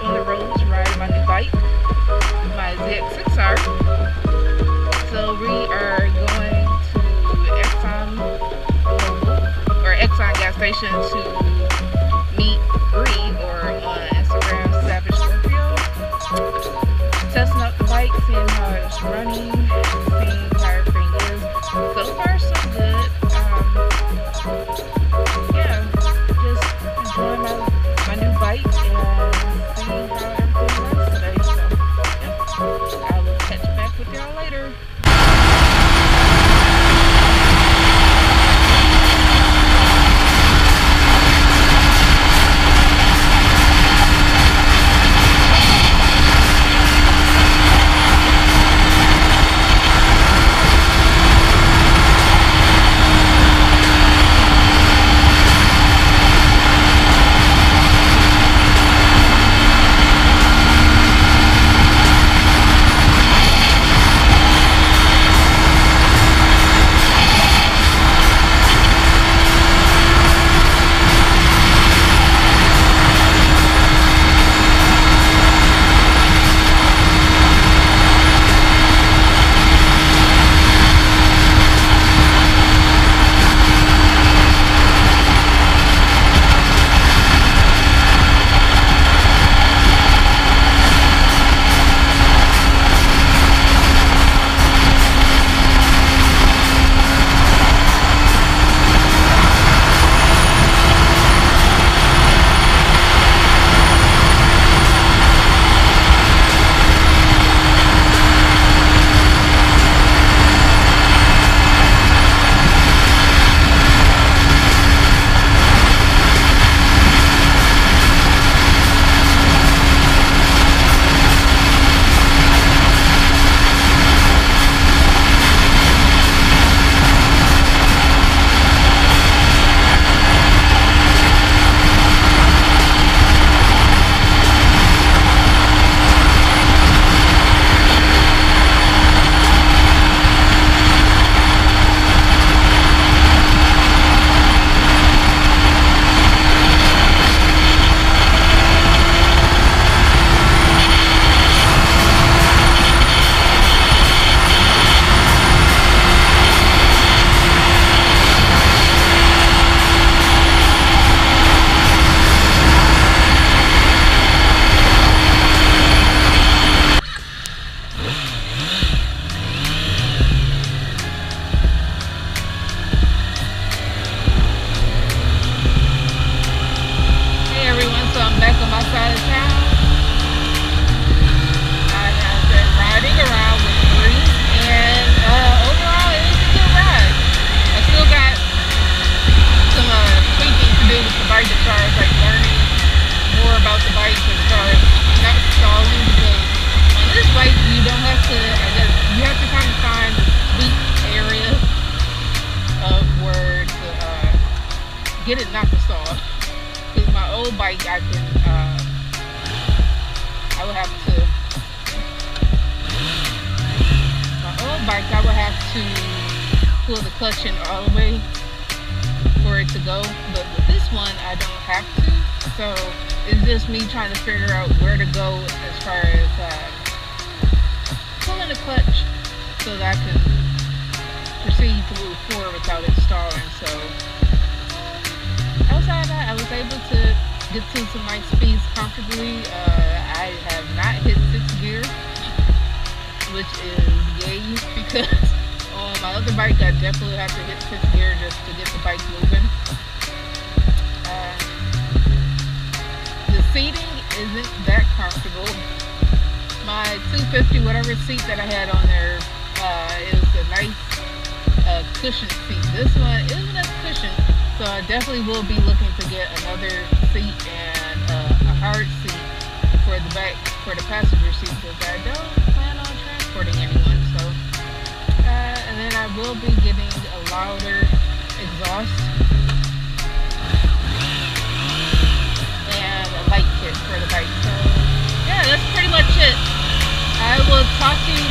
on the roads riding my new bike, my ZX6R. So we are going to Exxon or Exxon gas station to to stall. Because my old bike, I can, uh, I would have to, my old bike, I would have to pull the clutch in all the way for it to go. But with this one, I don't have to. So it's just me trying to figure out where to go as far as uh, pulling the clutch so that I can proceed to move forward without it stalling. So able to get to some nice speeds comfortably. Uh, I have not hit sixth gear, which is yay because on my other bike, I definitely have to hit sixth gear just to get the bike moving. Uh, the seating isn't that comfortable. My 250 whatever seat that I had on there uh, is a nice uh, cushion seat. This one isn't as cushioned, so I definitely will be looking to get another seat and uh, a hard seat for the back for the passenger seat because I don't plan on transporting anyone. So, uh, and then I will be getting a louder exhaust and a light kit for the bike. So, yeah, that's pretty much it. I will talk to you